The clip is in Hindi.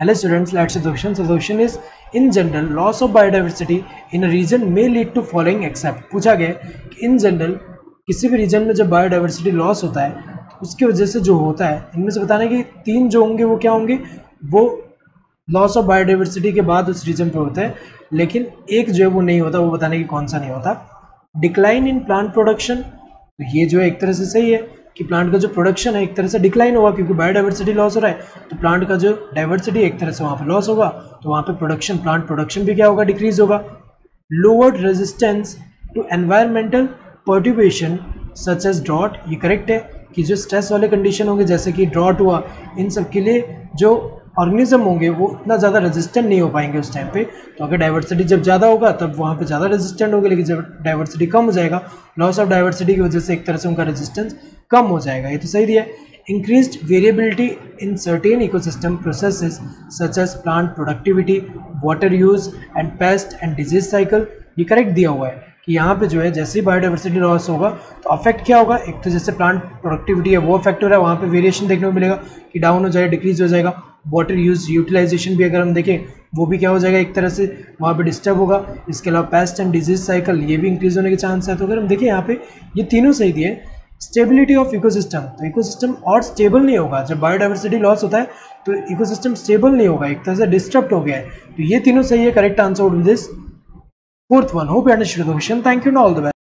Hello students, let's see the question. So the question is in general loss of biodiversity in a region may lead to following except पूछा गया कि in general किसी भी रीजन में जब बायोडाइवर्सिटी लॉस होता है उसकी वजह से जो होता है इनमें से बताने कि तीन जो होंगे वो क्या होंगे वो लॉस ऑफ़ बायोडाइवर्सिटी के बाद उस रीजन पे होता है लेकिन एक जो है वो नहीं होता वो बताने की कौन सा नहीं होता डिक्लाइन इन प्लांट प्रोडक्शन तो ये जो है एक तरह से सही है कि प्लांट का जो प्रोडक्शन है, एक तरह से डिक्लाइन होगा क्योंकि बायोडाइवर्सिटी लॉस हो रहा है तो प्लांट का जो डाइवर्सिटी एक तरह से वहाँ पर लॉस होगा तो वहाँ पर प्रोडक्शन प्लांट प्रोडक्शन भी क्या होगा डिक्रीज होगा। Lowered resistance to environmental perturbation such as drought ये करेक्ट है कि जो स्ट्रेस वाले कंडीशन होंगे, जैसे कि ड्रॉट हुआ, इन सब के लिए जो ऑर्गेनिज्म होंगे, वो इतना ज़्यादा रेजिस्टेंट नहीं हो पाएँगे उस टाइम पे। तो अगर डाइवर्सिटी जब ज़्यादा होगा, तब वहाँ पे ज़्यादा रेजिस्टेंट होगा, लेकिन जब डाइवर्सिटी कम हो जाएगा लॉस ऑफ़ डाइवर्सिटी की वजह से एक तरह से उनका रेजिस्टेंस कम हो जाएगा। ये तो सही दिया। Increase variability in certain ecosystem processes such as plant productivity water use and pest and disease cycle ये करेक्ट दिया हुआ है कि यहाँ पे जो है, जैसे ही बायोडाइवर्सिटी लॉस होगा तो अफेक्ट क्या होगा? एक तो जैसे प्लांट प्रोडक्टिविटी है, वो अफेक्ट हो रहा है, वहाँ पे वेरिएशन देखने को मिलेगा कि डाउन हो जाएगा डिक्रीज हो जाएगा। वाटर यूज़ यूटिलाइजेशन भी अगर हम देखें, वो भी क्या हो जाएगा, एक तरह से वहाँ पे डिस्टर्ब होगा। इसके अलावा पेस्ट एंड डिज़ीज़ साइकिल ये भी इंक्रीज होने के चांस है। तो अगर हम देखें यहाँ पे, ये तीनों सही दिए। स्टेबिलिटी ऑफ़ इकोसिस्टम तो इकोसिस्टम और स्टेबल नहीं होगा। जब बायोडाइवर्सिटी लॉस होता है तो इकोसिस्टम स्टेबल नहीं होगा। एक तरह से डिस्टर्ब हो गया है। तो ये तीनों सही है correct answer would this fourth one hope question thank you all the best